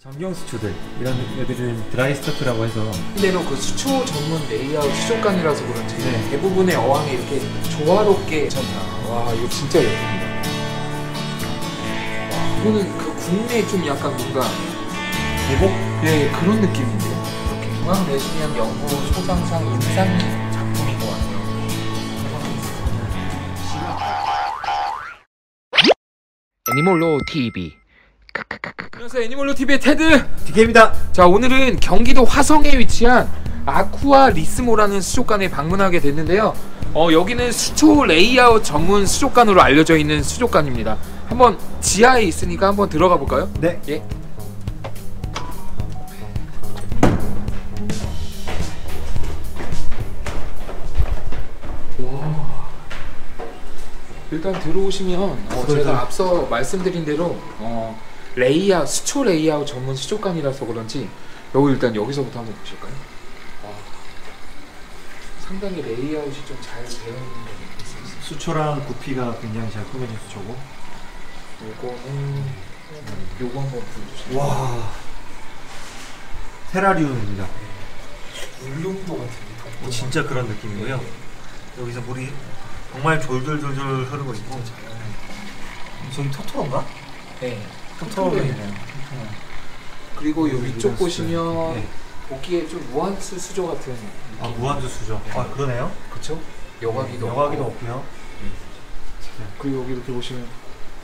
정경 수초들 이런 애들은 드라이 스타트라고 해서 대로 그 수초 전문 레이아웃 수족관이라서 그런지 네. 대부분의 어항이 이렇게 조화롭게 쳤다. 와 이거 진짜 예쁩니다. 와, 이거는 그 국내 좀 약간 뭔가 대복 네 그런 느낌인데요. 이렇게 중앙 내시경 연구 소장상 인상 작품인 것 같아요. 애니몰로 TV. 안녕하세요 애니몰로 TV의 테드. DK입니다. 자 오늘은 경기도 화성에 위치한 아쿠아리스모라는 수족관에 방문하게 됐는데요. 어 여기는 수초 레이아웃 전문 수족관으로 알려져 있는 수족관입니다. 한번 지하에 있으니까 한번 들어가 볼까요? 네. 예. 와. 일단 들어오시면 어. 제가 앞서 말씀드린 대로 어, 레이아웃 수초 레이아웃 전문 수족관이라서 그런지 여기 일단 여기서부터 한번 보실까요? 와. 상당히 레이아웃이 좀 잘 되어 있는 것 같습니다. 수초랑 구피가 굉장히 잘 꾸며진 수초고. 요거는 요거 한번 보여주세요. 와. 테라리움입니다. 울릉도 같은 게 진짜 그런 느낌이고요. 여기서 물이 정말 졸졸졸졸 흐르고 있고. 저기 토토로인가? 네. 있네요. 그리고 요 위쪽 이런 보시면 네. 보기에 좀 무한수 수조 같은 아 무한주 수죠. 아 그러네요. 그쵸? 여과기도 여과기도 없고. 없고요. 그리고 여기 이렇게 보시면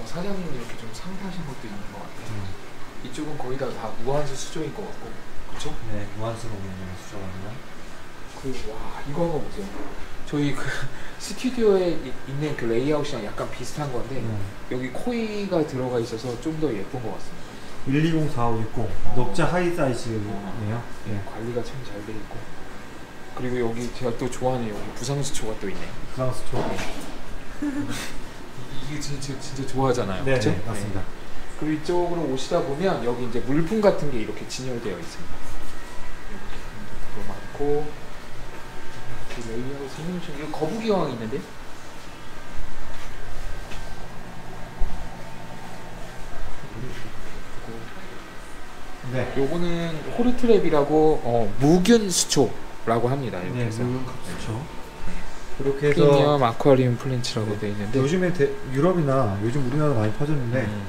어, 사장님 이렇게 좀 상타신 것도 있는 것 같아요. 음. 이쪽은 거의 다, 다 무환수 수조인 것 같고 그쵸? 네 무환수로 있는 수조입니다. 그리고 와 이거 한번 보세요. 저희 그 스튜디오에 이- 있는 그 레이아웃이랑 약간 비슷한 건데 음. 여기 코이가 들어가 있어서 좀 더 예쁜 것 같습니다. 120 4560 넉자 high 사이즈네요. 네. 관리가 참 잘 돼 있고 그리고 여기 제가 또 좋아하는 여기 부상수초가 또 있네요. 프랑스 초. 이게 진짜 진짜 좋아하잖아요. 네, 그쵸? 네, 맞습니다. 그리고 이쪽으로 오시다 보면 여기 이제 물품 같은 게 이렇게 진열되어 있습니다. 이렇게 많고 이 레이아웃 설명서 이거 거북이 항 있는데? 네. 요거는 호르트랩이라고 어, 무균 수초라고 합니다. 이렇게 네, 해서 물론 수초. 그렇게 해서 premium aquarium plants라고 네. 있는데 요즘에 대, 유럽이나 요즘 우리나라 많이 퍼졌는데 음,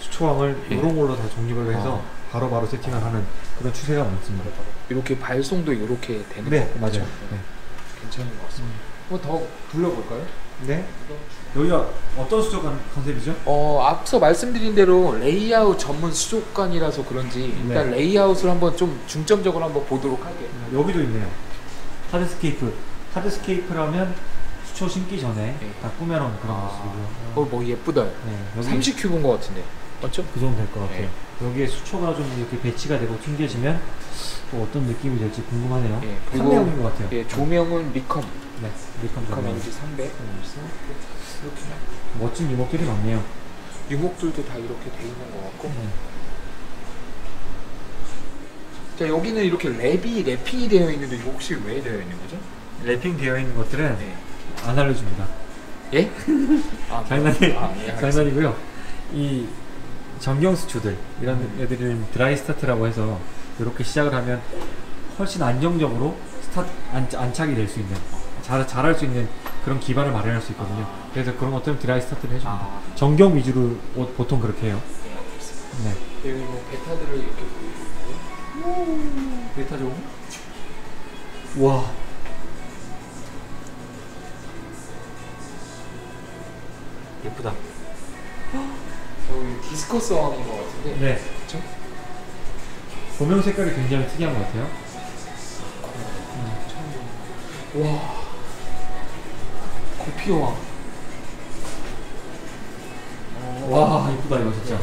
수초항을 예. 이런 걸로 다 종립을 해서 어. 바로바로 세팅을 하는 그런 추세가 많습니다. 이렇게 발송도 이렇게 되는 네, 거 맞아요. 그쵸? 네. 괜찮은 것 같습니다. 한번 더 둘러볼까요? 네. 여기가 어떤 컨- 컨셉이죠? 어 앞서 말씀드린 대로 레이아웃 전문 수족관이라서 그런지 일단 레이아웃을 한번 좀 중점적으로 한번 보도록 할게요. 여기도 있네요. hardscape. hardscape라면 수초 심기 전에 네. 다 꾸며놓은 그런 아, 모습이고요. 어, 뭐 예쁘다. 네, 여기 30cube인 것 같은데. 맞죠? 그 정도 될 것 같아요. 네. 여기에 수초가 좀 이렇게 배치가 되고 꾸며지면 또 어떤 느낌이 될지 궁금하네요. 예, 그리고- 판매용인 것 같아요. 예, 조명은 리컴. 네, 리컴 리컴 조명. LG 300. 이렇게 멋진 유목들이 많네요. 유목들도 다 이렇게 돼 있는 것 같고. 네. 자 여기는 이렇게 랩이 wrapping이 되어 있는데 이거 혹시 왜 되어 있는 거죠? wrapping 되어 있는 것들은 네. 안 알려줍니다. 예? 아, 장난이 아, 예. 장난이고요. 이 전경수초들 이런 음. 애들은 dry start라고 해서 이렇게 시작을 하면 훨씬 안정적으로 스타 안, 안착이 될 수 있는 잘 잘할 수 있는 그런 기반을 마련할 수 있거든요. 그래서 그런 것들은 dry start를 해줍니다. 아, 전경 위주로 오- 보통 그렇게 해요. 네, 알겠습니다. 네. 여기 뭐 베타들을 이렇게 보여주고 베타 좀. 와. 예쁘다. 디스커스 항인 것 같은데 네. 그쵸? 조명 색깔이 굉장히 특이한 것 같아요. 보는 와 구피 어항 와, 예쁘다 이거 진짜.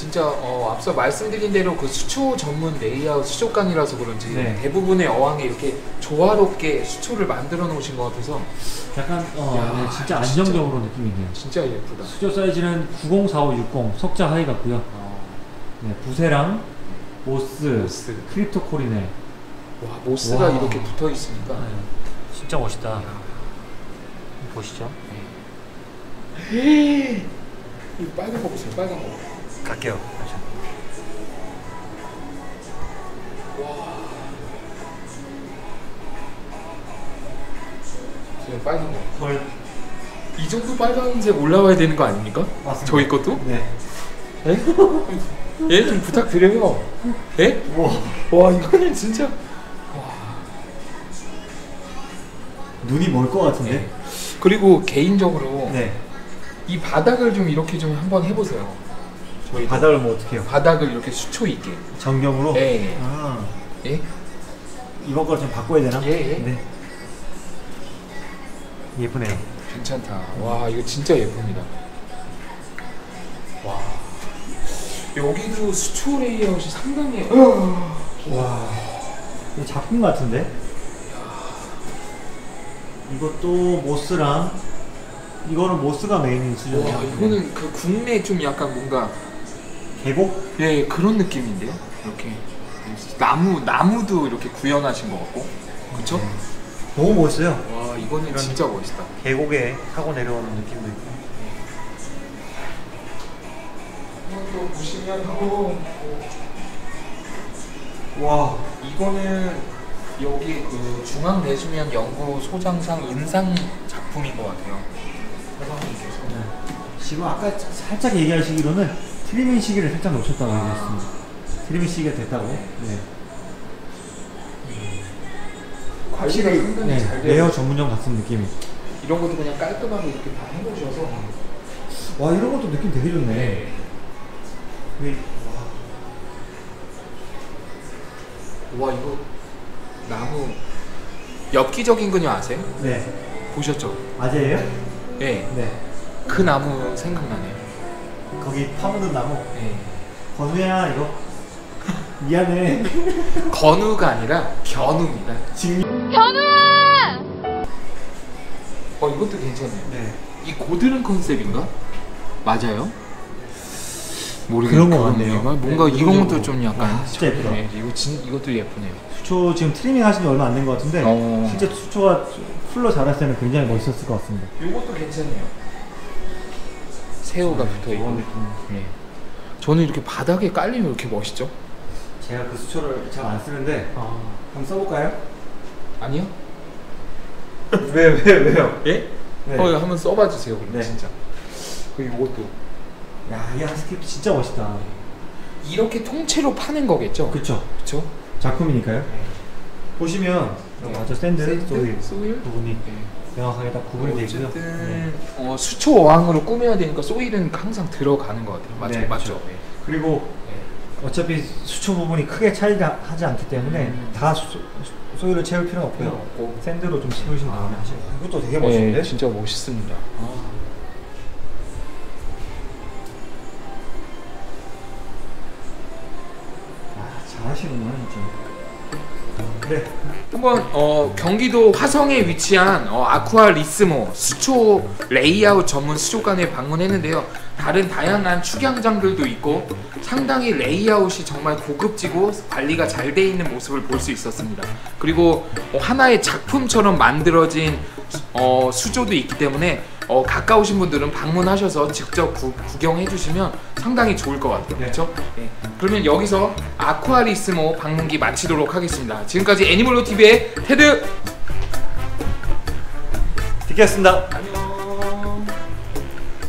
진짜 어, 앞서 말씀드린 대로 그 수초 전문 레이아웃 수족관이라서 그런지 네. 대부분의 어항에 이렇게 조화롭게 수초를 만들어 놓으신 것 같아서 약간 어, 야, 네, 진짜. 안정적으로 느낌이 있네요. 진짜 예쁘다 수조 사이즈는 904560 석자 high 같고요. 어, 네, 부세랑 moss, moss Cryptocoryne. 와 moss가 와. 이렇게 붙어 있으니까 진짜 멋있다. 보시죠. 이 빨간 거 보세요 빨간 거 갈게요. 빨간 거. 이 정도 빨간색 올라와야 되는 거 아닙니까? 맞습니다. 저희 것도? 네. 에? 예, 좀 부탁드려요. 예? 와, 와 이거는 진짜 눈이 멀 것 같은데. 네. 그리고 개인적으로 네. 이 바닥을 좀 이렇게 좀 한번 해보세요. 저희 바닥을 뭐 어떻게 해요? 바닥을 이렇게 수초 있게. 정경으로? 예. 아. 예? 이번 걸 좀 바꿔야 되나? 예, 예. 네. 예쁘네요. 괜찮다. 와 이거 진짜 예쁩니다. 와 여기도 수초 레이아웃이 상당히 와. 이거 작품 같은데? 이것도 moss랑 이거는 moss가 메인인 수준이야. 와 이거는 그 국내 좀 약간 뭔가 계곡? 예 그런 느낌인데요. 이렇게 나무 나무도 이렇게 구현하신 것 같고 그렇죠? 네. 너무 멋있어요. 와 이거는 이런- 진짜 멋있다. 계곡에 타고 내려오는 느낌도 있고. 또 보시면 또 와. 이거는 여기 그 중앙 내수면 연구 소장상 인상 작품인 것 같아요. 사장님께서. 지금 아까 살짝 얘기하시기로는 트리밍 시기를 살짝 놓쳤다고 얘기했습니다. 트리밍 시기가 됐다고. 네. 과실이 상당히 네. 잘 돼요. rare 전문점 같은 느낌이. 이런 것도 그냥 깔끔하게 이렇게 다 해놓으셔서 와 이런 것도 느낌 되게 좋네. 이- 와 이거 나무 엽기적인 그녀 아세요? 네. 보셨죠? 맞아요? 네. 네. 그 나무 생각나네요. 거기 파묻은 나무. 네. 건우야 이거 미안해. 건우가 아니라 견우입니다. 지금. 어 이것도 괜찮네요. 네. 이 고드름 컨셉인가? 맞아요? 모르겠 그런 거 같네요. 뭔가 네, 이런 것도 좀 약간 와, 진짜 예쁘다. 네, 이거 진 이것도 예쁘네요. 수초 지금 트리밍 하신 지 얼마 안 된 것 같은데 어. 실제 수초가 full로 자랐을 때는 굉장히 멋있었을 것 같습니다. 이것도 괜찮네요. 새우가 붙어 있고. 네. 저는 이렇게 바닥에 깔리면 이렇게 멋있죠? 제가 그 수초를 잘 안 쓰는데 아 한번 써볼까요? 아니요? 왜 왜 왜요? 예? 네. 어 한번 써봐 주세요. 그럼 네. 진짜. 그리고 이것도 야 이 hardscape 진짜 멋있다. 이렇게 통째로 파는 거겠죠? 그쵸? 그렇죠? 작품이니까요. 보시면 네. 맞아 sand, soil soil? 부분이 네. 명확하게 딱 구분이 있고요. 어쨌든 어, 수초 어항으로 꾸며야 되니까 소일은 항상 들어가는 것 같아요. 맞죠? 네, 맞죠? 그렇죠. 그리고 어차피 수초 부분이 크게 차이가 하지 않기 때문에 음. 다 수, 소일을 채울 필요는 없고요. 없고. 샌드로 좀 채우신 다음에 아. 하시면 이것도 되게 네, 멋있는데? 진짜 멋있습니다. 아, 잘하시는구나 진짜. 그래. 한번 어, 경기도 화성에 위치한 어, 아쿠아 리스모 수초 레이아웃 전문 수족관에 방문했는데요. 다른 다양한 축양장들도 있고 상당히 레이아웃이 정말 고급지고 관리가 잘 돼 있는 모습을 볼 수 있었습니다. 그리고 어, 하나의 작품처럼 만들어진 어, 수조도 있기 때문에 어, 가까우신 분들은 방문하셔서 직접 구, 구경해 주시면 상당히 좋을 것 같아요. 네. 그렇죠? 네. 그러면 여기서 아쿠아리스모 방문기 마치도록 하겠습니다. 지금까지 애니멀로 TV의 테드 듣겠습니다. 안녕.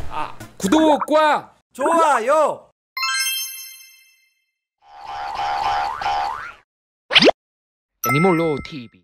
아 구독과 좋아요. 애니멀로 TV